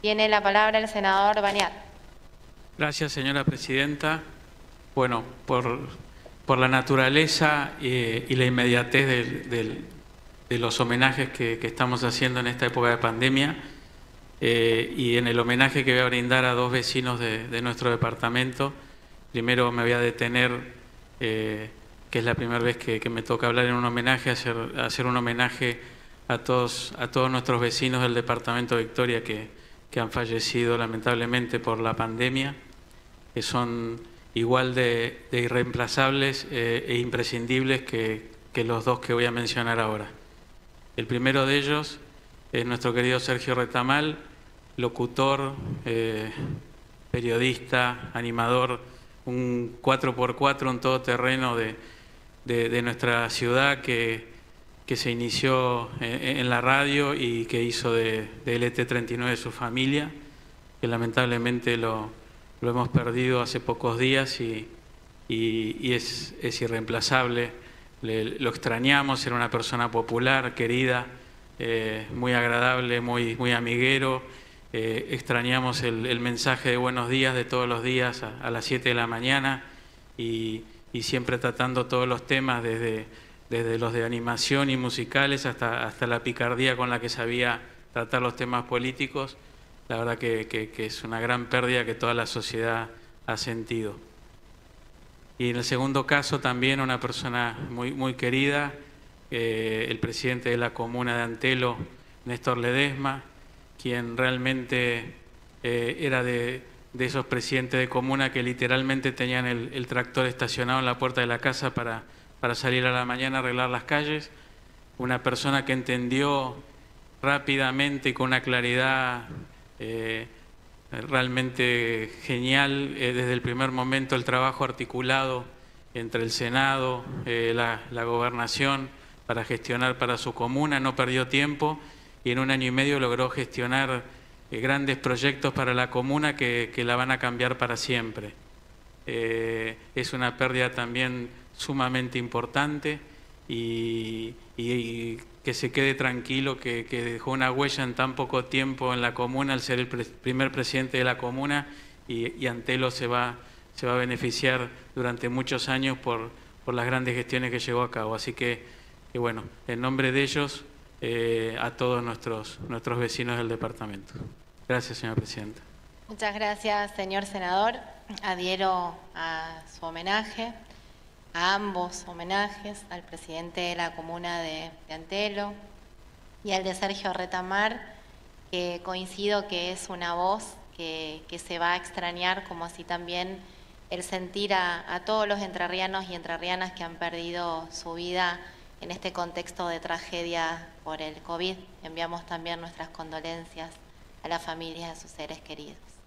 Tiene la palabra el senador Baniat. Gracias, señora presidenta. Bueno, por, por la naturaleza eh, y la inmediatez del- del- de los homenajes que, estamos haciendo en esta época de pandemia eh, y en el homenaje que voy a brindar a dos vecinos de, nuestro departamento, primero me voy a detener, eh, que es la primera vez que, me toca hablar en un homenaje, hacer, hacer un homenaje a todos, a todos nuestros vecinos del departamento de Victoria que, que han fallecido lamentablemente por la pandemia, que son igual de, irreemplazables eh, e imprescindibles que, los dos que voy a mencionar ahora. El primero de ellos es nuestro querido Sergio Retamal, locutor, eh, periodista, animador, un 4x4, un todoterreno de, de, de nuestra ciudad que, que se inició en, la radio y que hizo de, de LT39 su familia, que lamentablemente lo, lo hemos perdido hace pocos días y, y- es, es irreemplazable. Le- lo extrañamos, era una persona popular, querida, eh, muy agradable, muy, muy amiguero. Eh, extrañamos el, mensaje de buenos días de todos los días a, a las 7 de la mañana y, y siempre tratando todos los temas desde, desde los de animación y musicales hasta, hasta la picardía con la que sabía tratar los temas políticos. La verdad que, es una gran pérdida que toda la sociedad ha sentido. Y en el segundo caso también una persona muy, muy querida, eh, el presidente de la comuna de Antelo, Néstor Ledesma, quien realmente eh, era de, de esos presidentes de comuna que literalmente tenían el tractor estacionado en la puerta de la casa para, para salir a la mañana a arreglar las calles. Una persona que entendió rápidamente y con una claridad eh, realmente genial eh, desde el primer momento el trabajo articulado entre el Senado, eh, la, la gobernación para gestionar para su comuna, no perdió tiempo y en un año y medio logró gestionar grandes proyectos para la comuna que, que la van a cambiar para siempre. Es una pérdida también sumamente importante y, que se quede tranquilo que, dejó una huella en tan poco tiempo en la comuna al ser el primer presidente de la comuna y, y Antelo se va, se va a beneficiar durante muchos años por, por las grandes gestiones que llevó a cabo. Así que, que bueno, en nombre de ellos, eh, a todos nuestros, nuestros vecinos del departamento. Gracias, señora presidenta. Muchas gracias, señor senador. Adhiero a su homenaje, a ambos homenajes, al presidente de la comuna de, Antelo y al de Sergio Retamar, que coincido que es una voz que, se va a extrañar, como así también el sentir a, a todos los entrerrianos y entrerrianas que han perdido su vida en este contexto de tragedia por el COVID. Enviamos también nuestras condolencias a las familias de sus seres queridos.